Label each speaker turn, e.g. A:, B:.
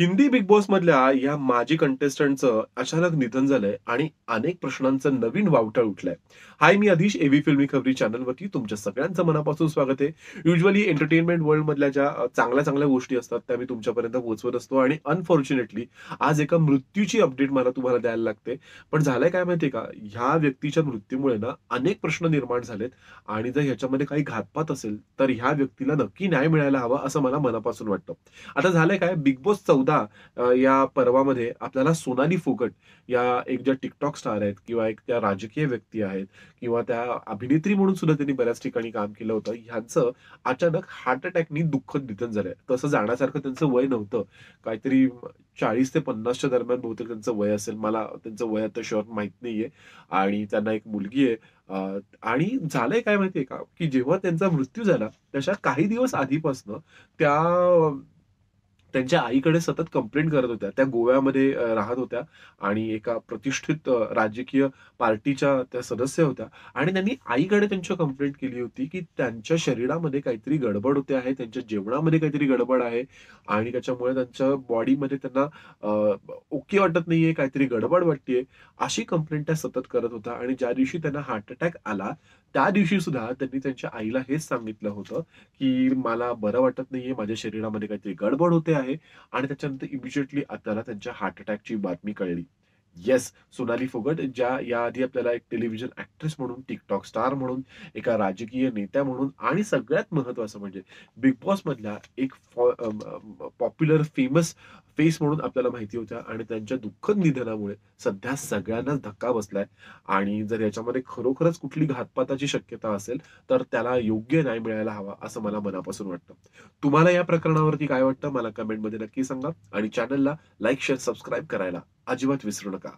A: Hindi big boss मधल्या या माजी कंटेस्टंटचं अचानक निधन झालंय आणि अनेक प्रश्नांचं नवीन वावटळ उठलंय. हाय मी अधीश एव्ही फिल्मी खबरी चॅनलवरती तुमच्या सगळ्यांचं मनापासून स्वागत आहे. युजली एंटरटेनमेंट वर्ल्ड मधल्या ज्या चांगल्या चांगल्या गोष्टी असतात त्या मी तुमच्यापर्यंत पोहोचवत असतो आणि अनफॉर्च्युनेटली आज एका मृत्यूची अपडेट मला तुम्हाला द्यायला लागते. पण झालंय काय माहितीये का? ह्या व्यक्तीच्या मृत्यूमुळे ना अनेक प्रश्न निर्माण झालेत आणि जर ह्याच्यामध्ये काही घातपात असेल तर ह्या व्यक्तीला नक्की न्याय मिळायला हवा असं मला मनापासून वाटतं. आता झालंय काय? बिग बॉस चौदा या पर्वामध्ये आपल्याला सोनाली फोगट या एक ज्या टिकटॉक स्टार आहेत किंवा एक त्या राजकीय व्यक्ती आहेत किंवा त्या अभिनेत्री म्हणून सुद्धा त्यांनी बऱ्याच ठिकाणी काम केलं होतं ह्यांचं अचानक हार्ट अटॅकनी दुःखद निधन झालंय. तसं जाण्यासारखं त्यांचं वय नव्हतं. काहीतरी चाळीस ते पन्नासच्या दरम्यान बहुतेक त्यांचं वय असेल. मला त्यांचं वय आता शॉर्ट माहीत नाहीये. आणि त्यांना एक मुलगी आहे. आणि झालंय काय माहितीये का? की जेव्हा त्यांचा मृत्यू झाला त्याच्या काही दिवस आधीपासनं त्या त्यांच्या आईकडे सतत कंप्लेंट करत होत्या. त्या गोव्यामध्ये राहत होत्या आणि एका प्रतिष्ठित राजकीय पार्टीच्या त्या सदस्य होत्या आणि त्यांनी आईकडे त्यांच्या कंप्लेंट केली होती की त्यांच्या शरीरामध्ये काहीतरी गडबड होते आहे त्यांच्या जेवणामध्ये काहीतरी गडबड आहे आणि त्याच्यामुळे त्यांच्या बॉडीमध्ये त्यांना ओके वाटत नाहीये काहीतरी गडबड वाटतेय अशी कंप्लेंट त्या सतत करत होत्या आणि ज्या दिवशी त्यांना हार्ट अटॅक आला त्या दिवशी सुद्धा त्यांनी त्यांच्या आईला हेच सांगितलं होतं की मला बरं वाटत नाहीये माझ्या शरीरामध्ये काहीतरी गडबड होते आहे आणि त्याच्यानंतर इमिजिएटली आपल्याला त्यांच्या हार्ट अटॅकची बातमी कळली. येस सोनाली फोगट ज्या याआधी आपल्याला एक टेलिव्हिजन ऍक्ट्रेस म्हणून टिकटॉक स्टार म्हणून एका राजकीय नेत्या म्हणून आणि सगळ्यात महत्वाचं म्हणजे बिग बॉस मधल्या एक पॉप्युलर फेमस फेस म्हणून आपल्याला माहिती होत्या आणि त्यांच्या दुःखद निधनामुळे सध्या सगळ्यांनाच धक्का बसलाय. आणि जर याच्यामध्ये खरोखरच कुठली घातपाताची शक्यता असेल तर त्याला योग्य न्याय मिळायला हवा असं मला मनापासून वाटतं. तुम्हाला या प्रकरणावरती काय वाटतं मला कमेंटमध्ये नक्की सांगा. आणि चॅनलला लाईक शेअर सबस्क्राईब करायला अजिबात विसरू नका.